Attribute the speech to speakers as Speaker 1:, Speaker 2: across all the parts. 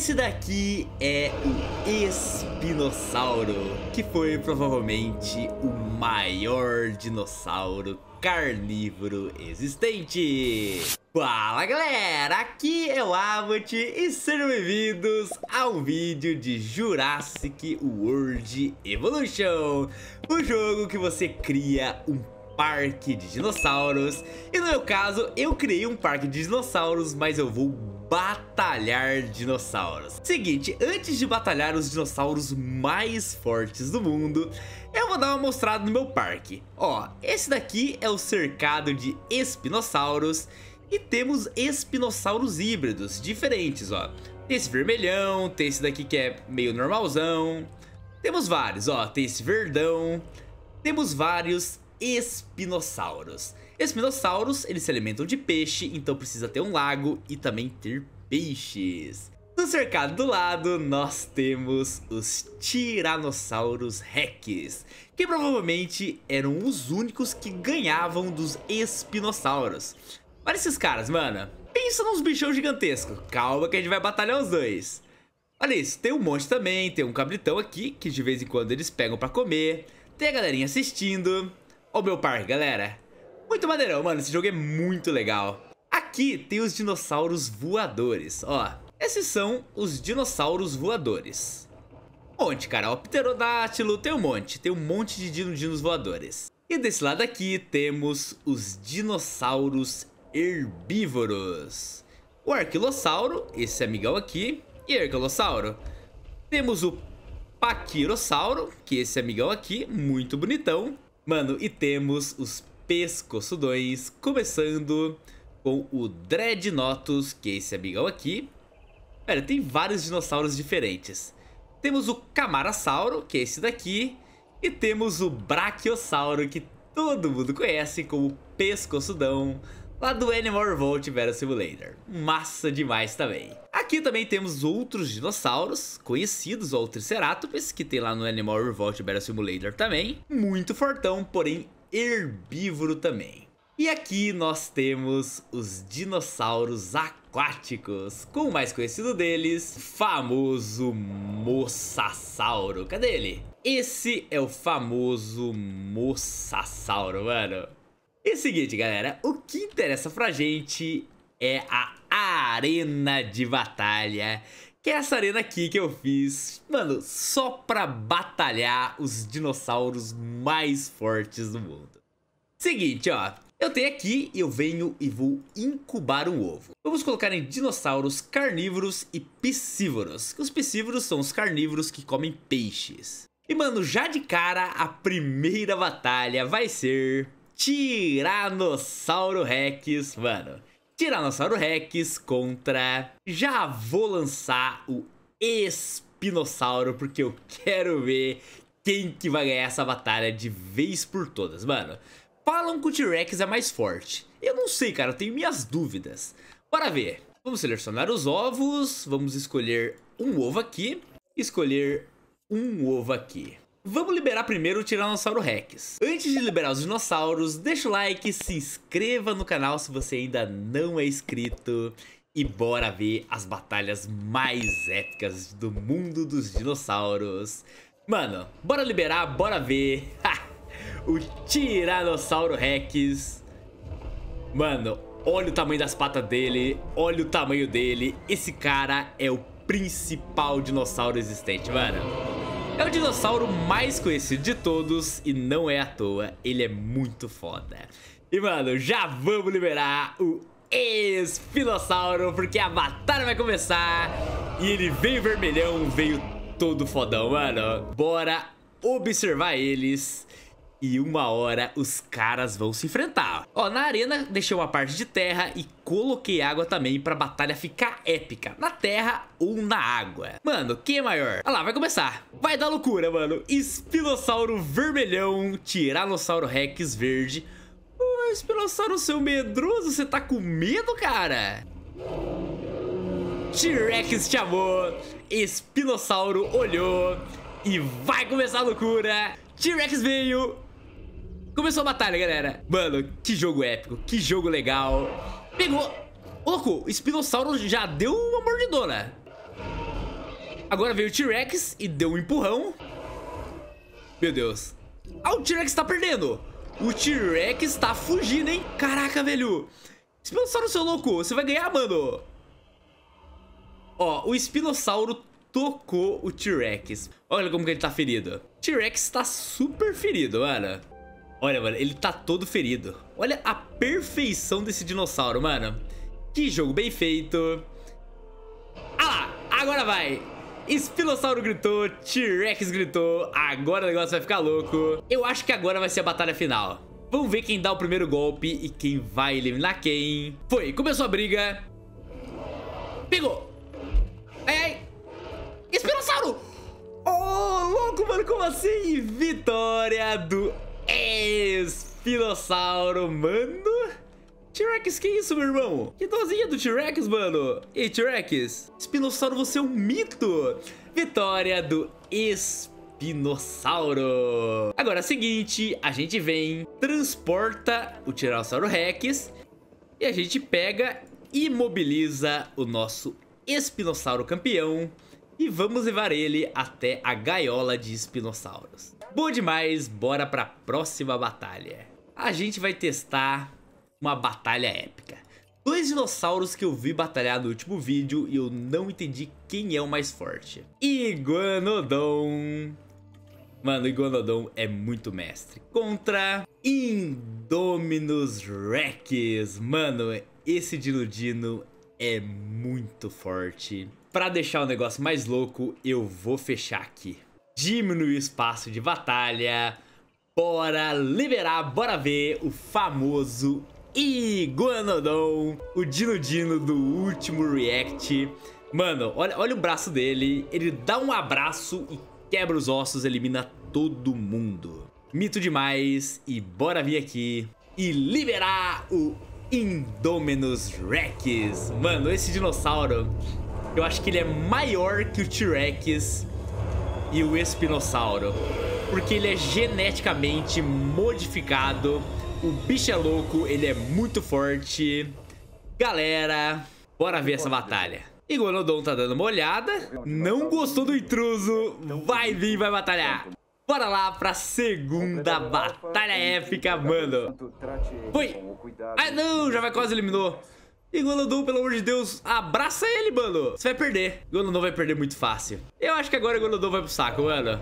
Speaker 1: esse daqui é o Espinossauro, que foi provavelmente o maior dinossauro carnívoro existente. Fala galera, aqui é o Abbott e sejam bem-vindos ao vídeo de Jurassic World Evolution, o jogo que você cria um parque de dinossauros e no meu caso eu criei um parque de dinossauros, mas eu vou batalhar dinossauros. Seguinte, antes de batalhar os dinossauros mais fortes do mundo, eu vou dar uma mostrada no meu parque. Ó, esse daqui é o cercado de espinossauros e temos espinossauros híbridos diferentes, ó. Tem esse vermelhão, tem esse daqui que é meio normalzão. Temos vários, ó, tem esse verdão. Temos vários espinossauros. Espinossauros, eles se alimentam de peixe, então precisa ter um lago e também ter peixes. No cercado do lado, nós temos os Tiranossauros Rex, que provavelmente eram os únicos que ganhavam dos espinossauros. Olha esses caras, mano. Pensa nos bichão gigantescos. Calma que a gente vai batalhar os dois. Olha isso, tem um monte também, tem um cabritão aqui, que de vez em quando eles pegam pra comer. Tem a galerinha assistindo. Ó o meu parque, galera. Muito maneirão, mano. Esse jogo é muito legal. Aqui tem os dinossauros voadores, ó. Esses são os dinossauros voadores. Um monte, cara. Ó, pterodátilo, tem um monte. Tem um monte de dino dinos voadores. E desse lado aqui temos os dinossauros herbívoros. O arquilossauro, esse amigão aqui, e arquilossauro. Temos o paquirossauro, que esse amigão aqui, muito bonitão. Mano, e temos os pescoçudões, começando com o Dreadnoughtus, que é esse amigão aqui. Pera, tem vários dinossauros diferentes. Temos o Camarasauro, que é esse daqui, e temos o Brachiosauro, que todo mundo conhece como pescoçudão, lá do Animal Revolt Battle Simulator. Massa demais também. Aqui também temos outros dinossauros conhecidos, o Triceratops, que tem lá no Animal Revolt Battle Simulator também. Muito fortão, porém herbívoro também. E aqui nós temos os dinossauros aquáticos, com o mais conhecido deles, famoso Mosasauro. Cadê ele? Esse é o famoso Mosasauro, mano. E é o seguinte, galera, o que interessa pra gente é a arena de batalha que é essa arena aqui que eu fiz, mano, só pra batalhar os dinossauros mais fortes do mundo. Seguinte, ó, eu tenho aqui e eu venho e vou incubar um ovo. Vamos colocar em dinossauros carnívoros e piscívoros. Os piscívoros são os carnívoros que comem peixes. E mano, já de cara, a primeira batalha vai ser Tiranossauro Rex, mano. Tiranossauro Rex contra... Já vou lançar o Espinossauro, porque eu quero ver quem que vai ganhar essa batalha de vez por todas, mano. Falam que o T-Rex é mais forte. Eu não sei, cara, eu tenho minhas dúvidas. Bora ver. Vamos selecionar os ovos, vamos escolher um ovo aqui, escolher um ovo aqui. Vamos liberar primeiro o Tiranossauro Rex. Antes de liberar os dinossauros, deixa o like, se inscreva no canal se você ainda não é inscrito. E bora ver as batalhas mais épicas do mundo dos dinossauros. Mano, bora liberar, bora ver. o Tiranossauro Rex. Mano, olha o tamanho das patas dele, olha o tamanho dele. Esse cara é o principal dinossauro existente, mano. É o dinossauro mais conhecido de todos e não é à toa, ele é muito foda. E mano, já vamos liberar o Espinossauro, porque a batalha vai começar e ele veio vermelhão, veio todo fodão, mano. Bora observar eles e uma hora os caras vão se enfrentar. Ó, na arena deixei uma parte de terra e coloquei água também pra batalha ficar épica, na terra ou na água. Mano, quem é maior? Olha lá, vai começar. Vai dar loucura, mano. Espinossauro vermelhão, Tiranossauro Rex verde. Oh, Espinossauro, seu medroso, você tá com medo, cara? T-Rex te amou, Espinossauro olhou e vai começar a loucura. T-Rex veio, Começou a batalha, galera. Mano, que jogo épico, que jogo legal. Pegou. Ô, louco, o Espinossauro já deu uma mordidona. Agora veio o T-Rex e deu um empurrão. Meu Deus. Ah, o T-Rex tá perdendo. O T-Rex tá fugindo, hein? Caraca, velho. Espinossauro, seu louco. Você vai ganhar, mano. Ó, o Espinossauro tocou o T-Rex. Olha como que ele tá ferido. T-Rex tá super ferido, mano. Olha, mano, ele tá todo ferido. Olha a perfeição desse dinossauro, mano. Que jogo bem feito. Ah lá, agora vai. Espinossauro gritou, T-Rex gritou, agora o negócio vai ficar louco. Eu acho que agora vai ser a batalha final. Vamos ver quem dá o primeiro golpe e quem vai eliminar quem. Foi, começou a briga. Pegou. Ai, ai. Espinossauro! Oh, louco, mano, como assim? Vitória do Espinossauro, mano. T-Rex, que isso, meu irmão? Que dozinha do T-Rex, mano. E T-Rex, Espinossauro, você é um mito. Vitória do Espinossauro. Agora é o seguinte, a gente vem, transporta o Tiranossauro Rex e a gente pega e imobiliza o nosso Espinossauro campeão e vamos levar ele até a gaiola de espinossauros. Bom demais, bora pra próxima batalha. A gente vai testar uma batalha épica. Dois dinossauros que eu vi batalhar no último vídeo e eu não entendi quem é o mais forte. Iguanodon. Mano, Iguanodon é muito mestre. Contra Indominus Rex. Mano, esse Dinodino é muito forte. Pra deixar o negócio mais louco, eu vou fechar aqui. Diminuir o espaço de batalha. Bora liberar, bora ver o famoso Iguanodon, o Dino Dino do último React. Mano, olha, olha o braço dele, ele dá um abraço e quebra os ossos, elimina todo mundo. Mito demais e bora vir aqui e liberar o Indominus Rex. Mano, esse dinossauro, eu acho que ele é maior que o T-Rex e o Espinossauro. Porque ele é geneticamente modificado o bicho é louco, ele é muito forte. Galera, bora ver essa batalha. Iguanodon tá dando uma olhada. Não gostou do intruso. Vai vir, vai batalhar. Bora lá pra segunda batalha épica, mano. Foi. Ai, não, já vai quase eliminou. Iguanodon, pelo amor de Deus, abraça ele, mano. Você vai perder. Iguanodon vai perder muito fácil. Eu acho que agora Iguanodon vai pro saco, mano.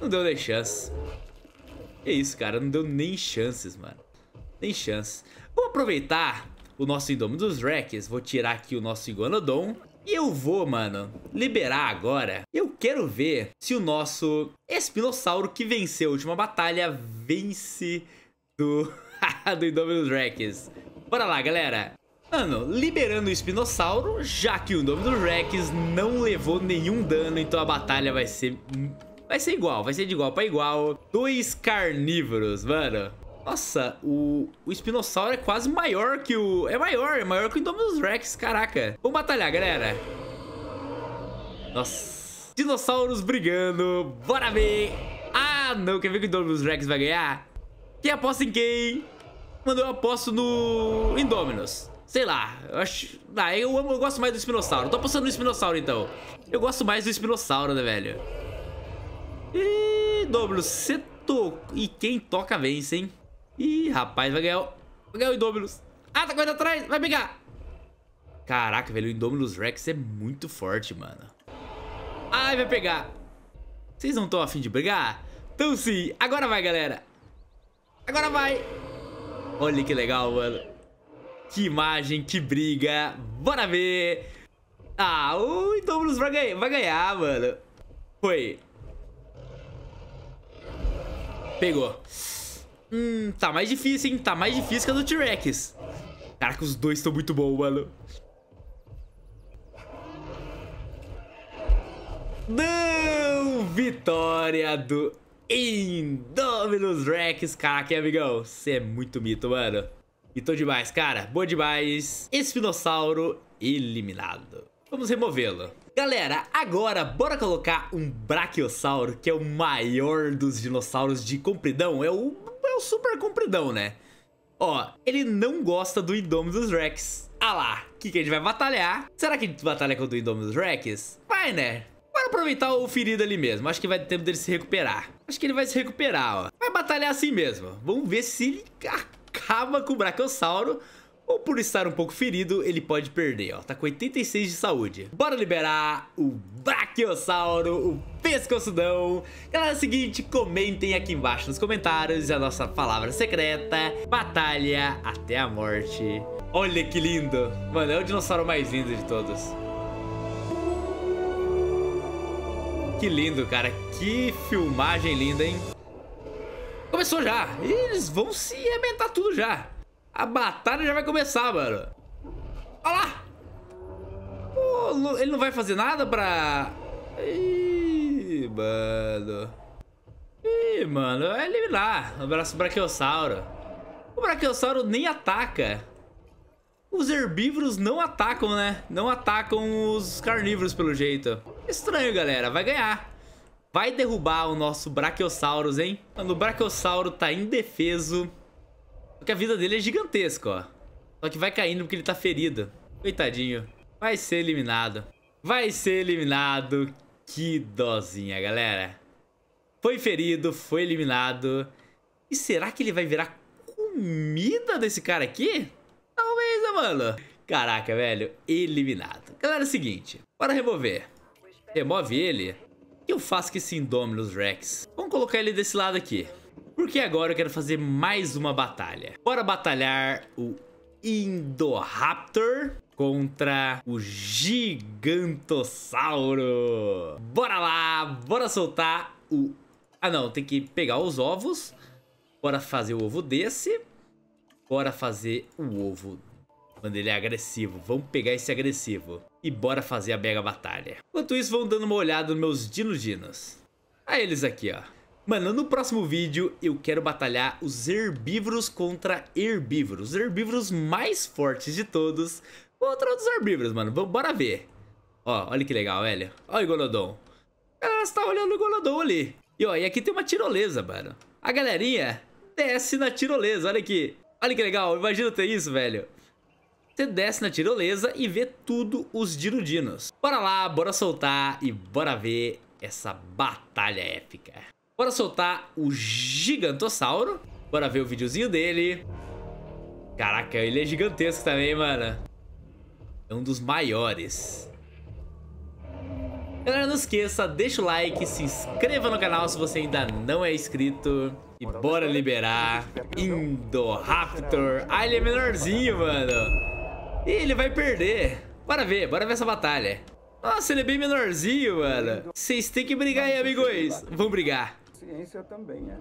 Speaker 1: Não deu nem chance. Que isso, cara. Não deu nem chances, mano. Nem chances. Vou aproveitar o nosso Indominus Rex. Vou tirar aqui o nosso Iguanodon. E eu vou, mano, liberar agora. Eu quero ver se o nosso Espinossauro que venceu a última batalha vence do, do Indominus Rex. Bora lá, galera. Mano, liberando o Espinossauro, já que o Indominus Rex não levou nenhum dano, então a batalha vai ser Vai ser igual, vai ser de igual pra igual. Dois carnívoros, mano. Nossa, o, o espinossauro é quase maior que o... É maior, é maior que o Indominus Rex, caraca. Vamos batalhar, galera. Nossa. Dinossauros brigando. Bora ver. Ah, não. Quer ver que o Indominus Rex vai ganhar? Quem aposta em quem? Mano, eu aposto no Indominus. Sei lá, eu acho... Ah, eu, amo, eu gosto mais do espinossauro. Tô apostando no espinossauro, então. Eu gosto mais do espinossauro, né, velho? Ih, Dominus, você tocou. E quem toca vence, hein? Ih, rapaz, vai ganhar o, vai ganhar o Indominus. Ah, tá correndo atrás, vai pegar. Caraca, velho, o Indominus Rex é muito forte, mano. Ai, vai pegar. Vocês não estão afim de brigar? Então sim, agora vai, galera. Agora vai. Olha que legal, mano. Que imagem, que briga. Bora ver. Ah, o Indominus vai ganhar, vai ganhar, mano. Foi. Pegou. Hum, tá mais difícil, hein? Tá mais difícil que a do T-Rex. Caraca, os dois estão muito bons, mano. Não! Vitória do Indominus Rex. Caraca, hein, amigão? Você é muito mito, mano. Mito demais, cara. Boa demais. Espinossauro eliminado. Vamos removê-lo. Galera, agora bora colocar um Brachiosauro, que é o maior dos dinossauros de compridão. É o, é o super compridão, né? Ó, ele não gosta do Indominus Rex. Ah lá, o que, que a gente vai batalhar? Será que a gente batalha contra o Indominus Rex? Vai, né? Bora aproveitar o ferido ali mesmo. Acho que vai ter tempo dele se recuperar. Acho que ele vai se recuperar, ó. Vai batalhar assim mesmo. Vamos ver se ele acaba com o Brachiosauro ou por estar um pouco ferido, ele pode perder, ó. Tá com 86 de saúde. Bora liberar o Brachiosauro, o pescoçudão. Galera, é o seguinte, comentem aqui embaixo nos comentários a nossa palavra secreta. Batalha até a morte. Olha que lindo. Mano, é o dinossauro mais lindo de todos. Que lindo, cara. Que filmagem linda, hein? Começou já. Eles vão se arrebentar tudo já. A batalha já vai começar, mano. Olha lá. Pô, ele não vai fazer nada pra... Ih, mano. Ih, mano. Vai eliminar o braço Brachiosauro. O Brachiosauro nem ataca. Os herbívoros não atacam, né? Não atacam os carnívoros, pelo jeito. Estranho, galera. Vai ganhar. Vai derrubar o nosso Brachiosaurus, hein? Mano, o Brachiosauro tá indefeso. Porque a vida dele é gigantesca, ó. Só que vai caindo porque ele tá ferido. Coitadinho. Vai ser eliminado. Vai ser eliminado. Que dozinha, galera. Foi ferido, foi eliminado. E será que ele vai virar comida desse cara aqui? Talvez, né, mano? Caraca, velho. Eliminado. Galera, é o seguinte. Bora remover. Remove ele. Que eu faço com esse Indominus Rex? Vamos colocar ele desse lado aqui. Porque agora eu quero fazer mais uma batalha. Bora batalhar o Indoraptor contra o Gigantossauro. Bora lá, bora soltar o... Ah não, tem que pegar os ovos. Bora fazer o ovo desse. Bora fazer o ovo quando ele é agressivo. Vamos pegar esse agressivo. E bora fazer a mega batalha. Enquanto isso, vão dando uma olhada nos meus dinodinos. A eles aqui, ó. Mano, no próximo vídeo eu quero batalhar os herbívoros contra herbívoros. Os herbívoros mais fortes de todos contra os herbívoros, mano. Bora ver. Ó, olha que legal, velho. Olha o Iguanodon. Ela está olhando o Iguanodon ali. E ó, e aqui tem uma tirolesa, mano. A galerinha desce na tirolesa, olha aqui. Olha que legal, imagina ter isso, velho. Você desce na tirolesa e vê tudo os dirudinos. Bora lá, bora soltar e bora ver essa batalha épica. Bora soltar o Gigantossauro. Bora ver o videozinho dele. Caraca, ele é gigantesco também, mano. É um dos maiores. Galera, não esqueça, deixa o like, se inscreva no canal se você ainda não é inscrito. E bora liberar Indoraptor. Ah, ele é menorzinho, mano. E ele vai perder. Bora ver, bora ver essa batalha. Nossa, ele é bem menorzinho, mano. Vocês têm que brigar aí, amigos. Vamos brigar
Speaker 2: ciência também, é.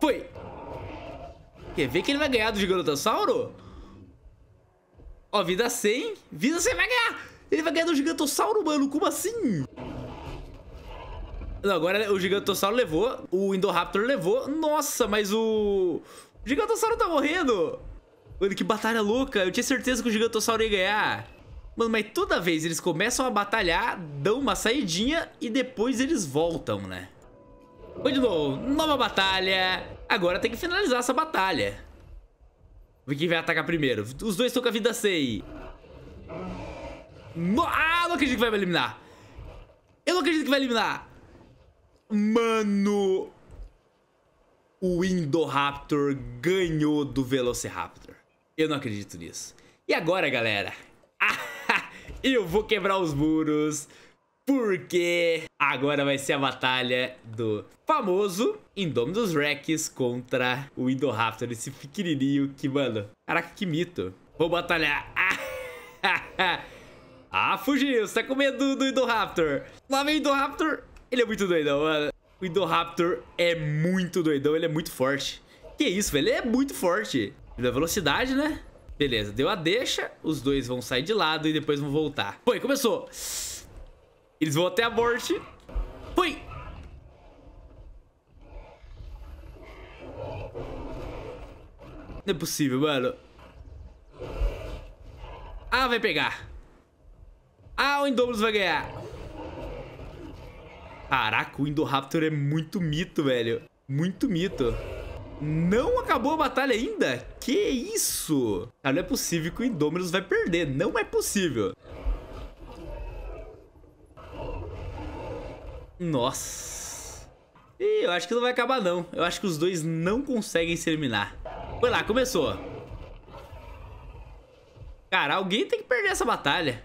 Speaker 1: Foi! Quer ver que ele vai ganhar do Gigantossauro? Ó, vida 100. Vida 100 vai ganhar! Ele vai ganhar do Gigantossauro, mano. Como assim? Não, agora o Gigantossauro levou. O Indoraptor levou. Nossa, mas o... O Gigantossauro tá morrendo. Mano, que batalha louca. Eu tinha certeza que o Gigantossauro ia ganhar. Mano, mas toda vez eles começam a batalhar, dão uma saidinha e depois eles voltam, né? Foi de novo, nova batalha. Agora tem que finalizar essa batalha. Ver quem vai atacar primeiro. Os dois estão com a vida 100. No... Ah, não acredito que vai eliminar. Eu não acredito que vai eliminar. Mano. O Indoraptor ganhou do Velociraptor. Eu não acredito nisso. E agora, galera? eu vou quebrar os muros. Porque agora vai ser a batalha do famoso Indominus Rex contra o Indoraptor, esse pequenininho que, mano, caraca, que mito. Vou batalhar. ah, fugiu, você tá com medo do, do Indoraptor. Lá vem o Indoraptor, ele é muito doidão, mano. O Indoraptor é muito doidão, ele é muito forte. Que isso, velho, ele é muito forte. Da velocidade, né? Beleza, deu a deixa. Os dois vão sair de lado e depois vão voltar. Foi, começou. Eles vão até a morte. Foi. Não é possível, mano. Ah, vai pegar. Ah, o Indominus vai ganhar. Caraca, o Indoraptor é muito mito, velho. Muito mito. Não acabou a batalha ainda? Que isso? Cara, não é possível que o Indominus vai perder. Não é possível. Nossa. Ih, eu acho que não vai acabar não. Eu acho que os dois não conseguem se eliminar. Foi lá, começou. Cara, alguém tem que perder essa batalha.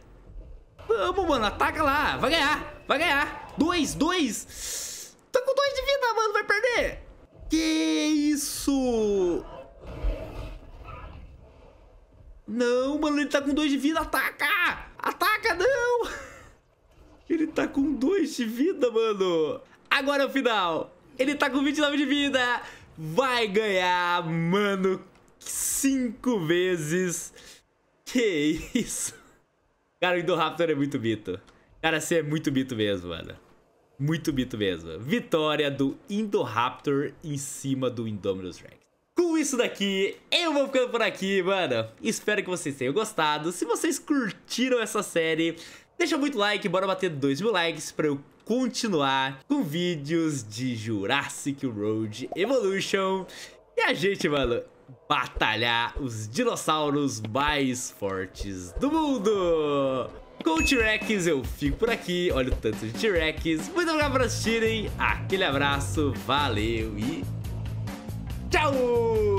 Speaker 1: Vamos, mano, ataca lá. Vai ganhar, vai ganhar. Dois, dois. Tá com dois de vida, mano, vai perder. Que isso? Não, mano, ele tá com dois de vida. Ataca! Ataca, não! Ele tá com dois de vida, mano. Agora é o final. Ele tá com 29 de vida. Vai ganhar, mano, cinco vezes. Que isso? Cara, o Indoraptor é muito mito. Cara, você é muito mito mesmo, mano. Muito mito mesmo. Vitória do Indoraptor em cima do Indominus Rex. Com isso daqui, eu vou ficando por aqui, mano. Espero que vocês tenham gostado. Se vocês curtiram essa série, deixa muito like, bora bater 2 mil likes pra eu continuar com vídeos de Jurassic Road Evolution. E a gente, mano, batalhar os dinossauros mais fortes do mundo. Com o T-Rex eu fico por aqui, olha o tanto de T-Rex. Muito obrigado por assistirem, aquele abraço, valeu e tchau!